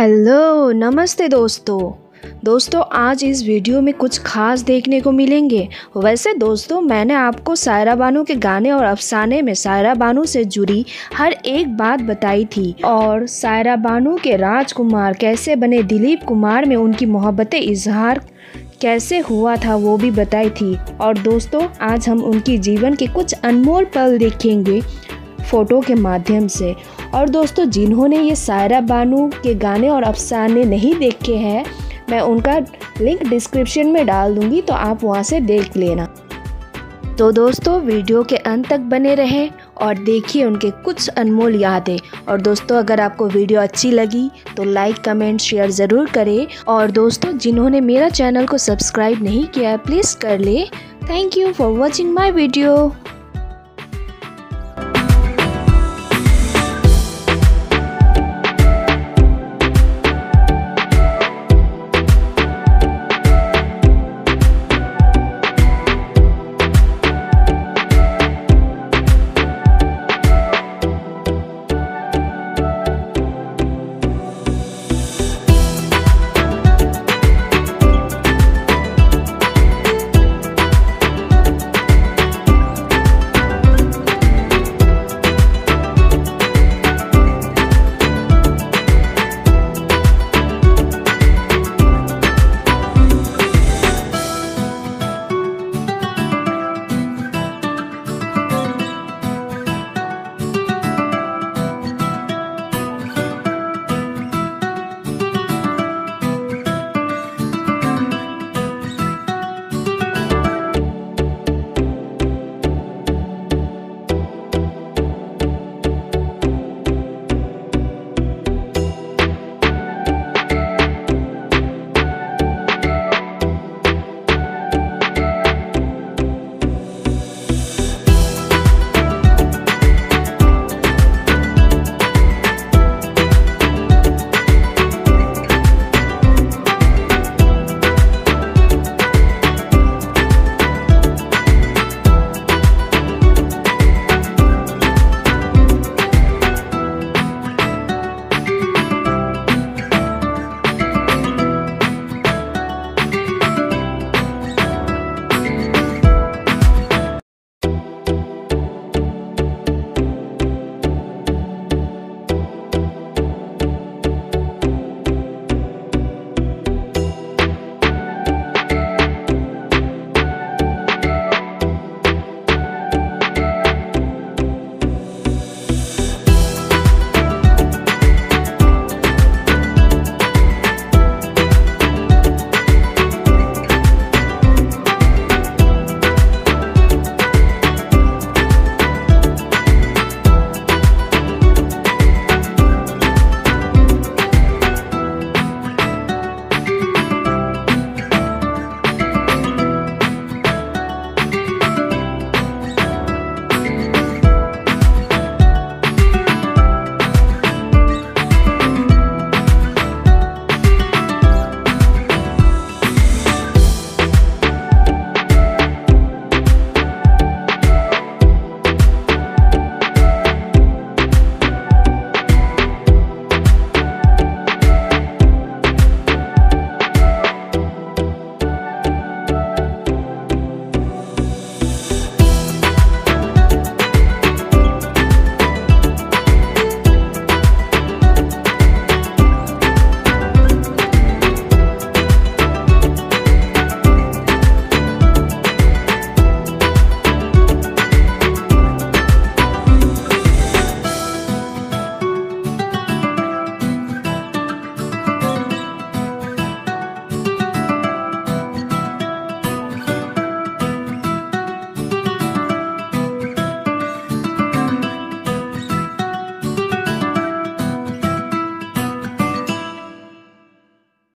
Hello, नमस्ते दोस्तों। दोस्तों, आज इस वीडियो में कुछ खास देखने को मिलेंगे। वैसे दोस्तों, मैंने आपको सायरा बानू के गाने और अफसाने में सायरा बानू से जुड़ी हर एक बात बताई थी। और सायरा बानू के राजकुमार कैसे बने, दिलीप कुमार में उनकी मोहब्बत, इजहार कैसे हुआ था, वो भी बताई थी। और दोस्तों, आज हम उनकी जीवन के कुछ अनमोल पल देखेंगे। फ़ोटो के माध्यम से। और दोस्तों, जिन्होंने ये सायरा बानू के गाने और अफसाने नहीं देखे हैं, मैं उनका लिंक डिस्क्रिप्शन में डाल दूँगी तो आप वहाँ से देख लेना। तो दोस्तों, वीडियो के अंत तक बने रहें और देखिए उनके कुछ अनमोल यादें। और दोस्तों, अगर आपको वीडियो अच्छी लगी तो लाइक कमेंट शेयर ज़रूर करें। और दोस्तों, जिन्होंने मेरा चैनल को सब्सक्राइब नहीं किया प्लीज़ कर ले। Thank you for watching my video